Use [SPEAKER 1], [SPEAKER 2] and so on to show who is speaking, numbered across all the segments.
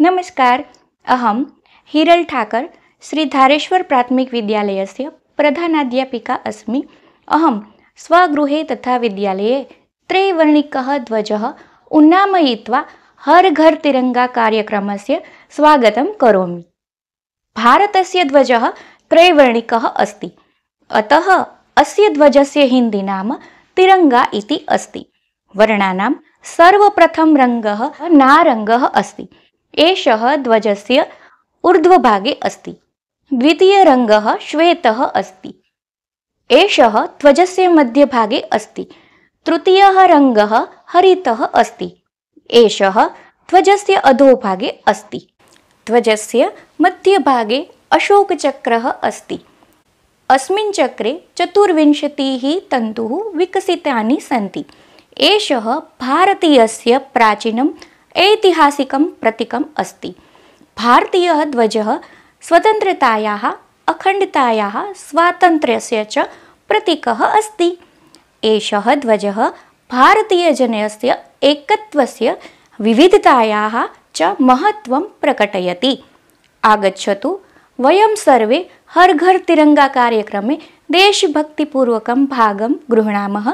[SPEAKER 1] नमस्कार अहं हिरल् ठाकर् श्रीधारेश्वरप्राथमिकविद्यालयस्य प्रधानाध्यापिका अस्मि। अहं स्वगृहे तथा विद्यालये त्रैवर्णिकः ध्वजः उन्नामयित्वा हर् घर् तिरङ्गा कार्यक्रमस्य स्वागतं करोमि। भारतस्य ध्वजः त्रैवर्णिकः अस्ति। अतः अस्य ध्वजस्य हिंदी नाम तिरङ्गा इति अस्ति। वर्णानां सर्वप्रथम रङ्गः नारङ्गः अस्ति। एषः ध्वजस्य ऊर्ध्वभागे अस्ति। द्वितीयरङ्गः श्वेतः अस्ति। एषः ध्वजस्य मध्यभागे अस्ति। तृतीयः रङ्गः हरितः अस्ति। एषः ध्वजस्य अधोभागे अस्ति। ध्वजस्य मध्यभागे अशोकचक्रः अस्ति। अस्मिन् चक्रे चतुर्विंशतिः तन्तुः विकसितानि सन्ति। एषः भारतीयस्य ऐतिहासिकं प्रतीकम् अस्ति। भारतीयः ध्वजः स्वतन्त्रतायाः, अखण्डतायाः, स्वातन्त्र्यस्य च प्रतीकः अस्ति। एषः ध्वजः भारतीयजनस्य एकत्वस्य विविधतायाः च महत्त्वं सर्वे हर् घर् तिरङ्गा कार्यक्रमे देशभक्तिपूर्वकं भागं गृह्णामः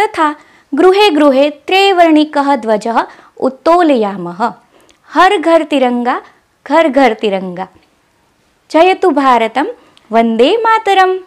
[SPEAKER 1] तथा गृहे गृहे त्रैवर्णिकः ध्वजः उत्तोलयामः। हर घर तिरंगा घर घर तिरंगा। जयतु भारतं वंदे मातरम्।